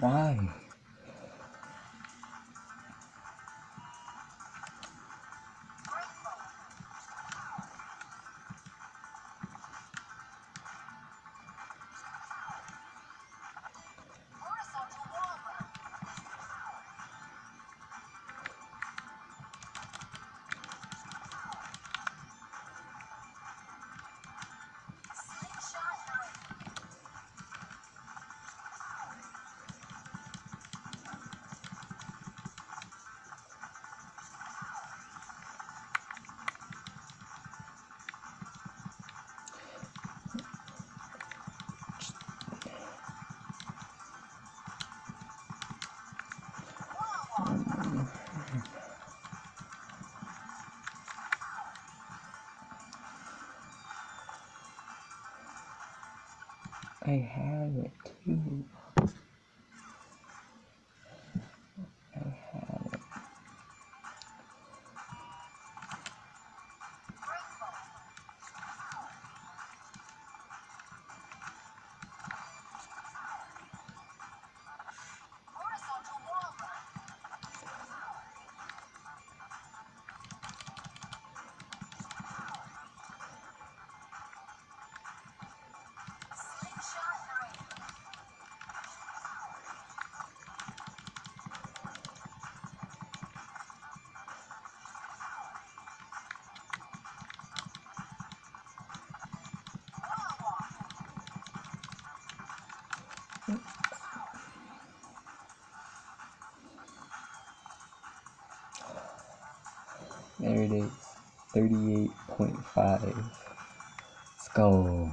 Why? I have it too. There it is. 38.5. Let's go.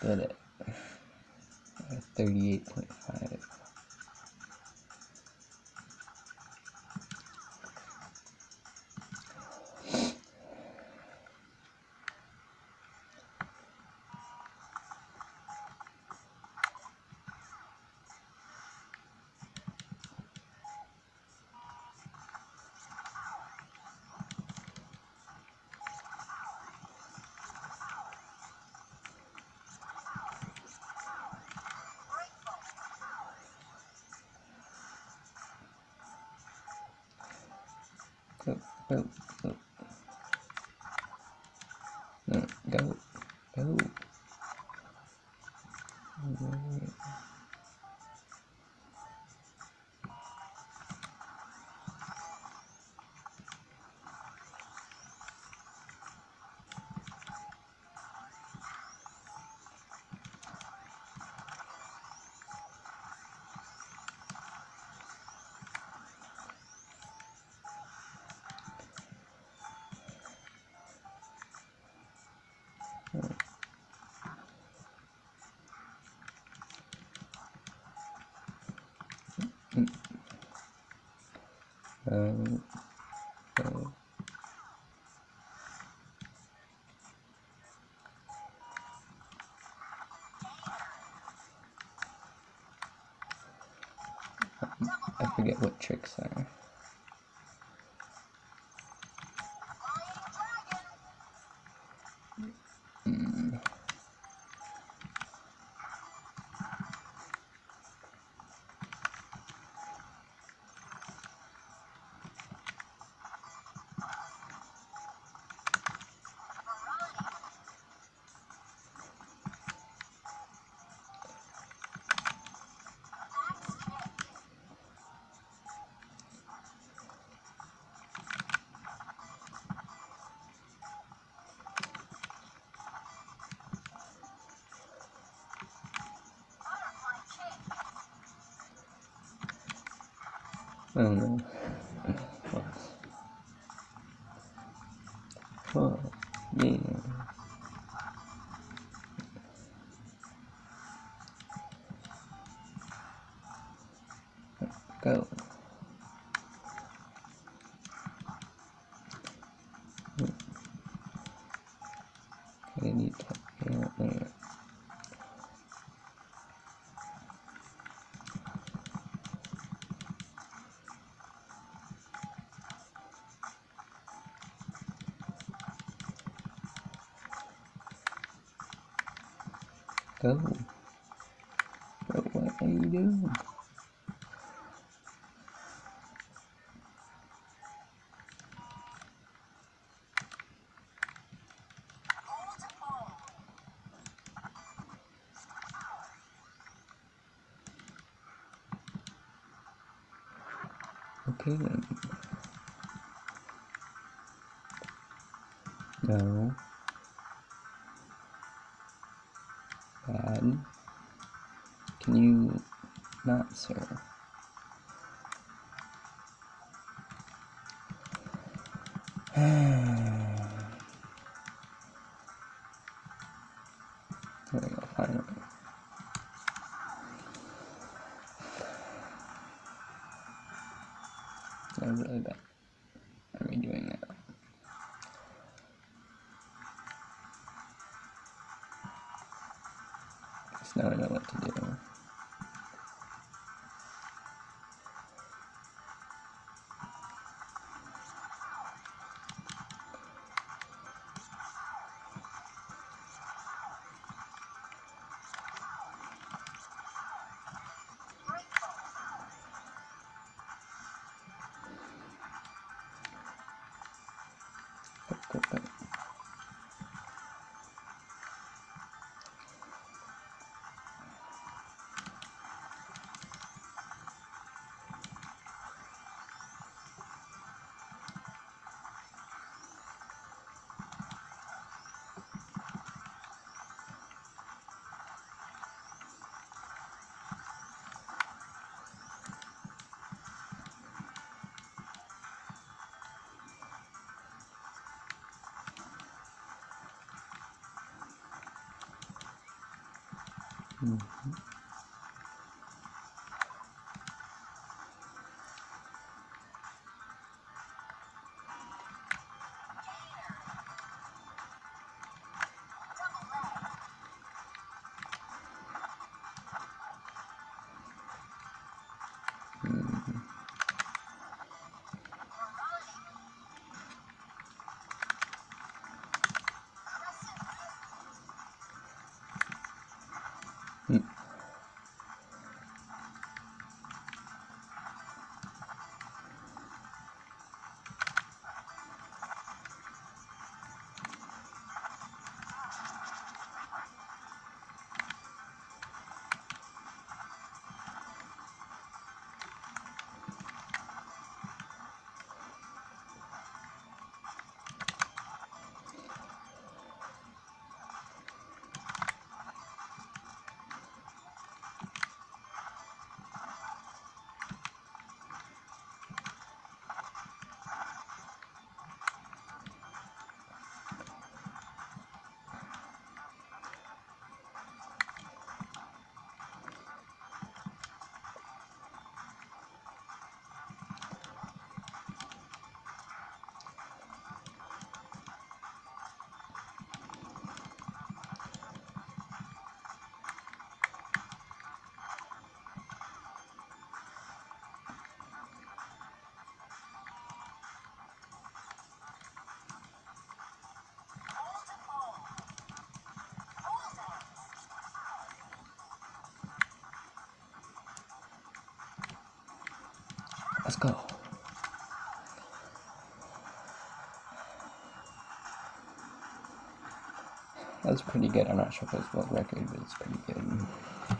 Did it. 38.5. Go, Um, go. I Oh no. Oh, yeah. Go. Go. Bro, what are you doing? Okay then. No. Can you not, sir? there we go, finally. They're really bad. Are we doing that? Just now I know what to do. Go, go, go. Mhm. Mhm. Let's go. That was pretty good. I'm not sure if it's world record, but it's pretty good.